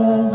열